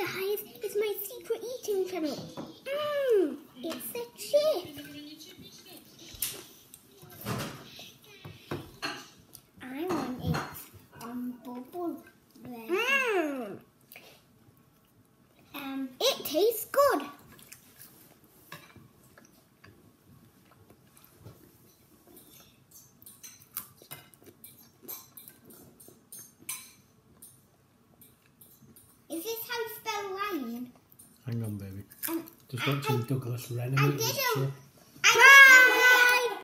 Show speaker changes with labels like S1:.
S1: guys, it's my secret eating channel. Mmm, it's a chip. I want it on bubble Mmm. Um, it tastes good.
S2: Hang on, baby.
S1: Um,
S2: Just watching Douglas Rennie
S1: I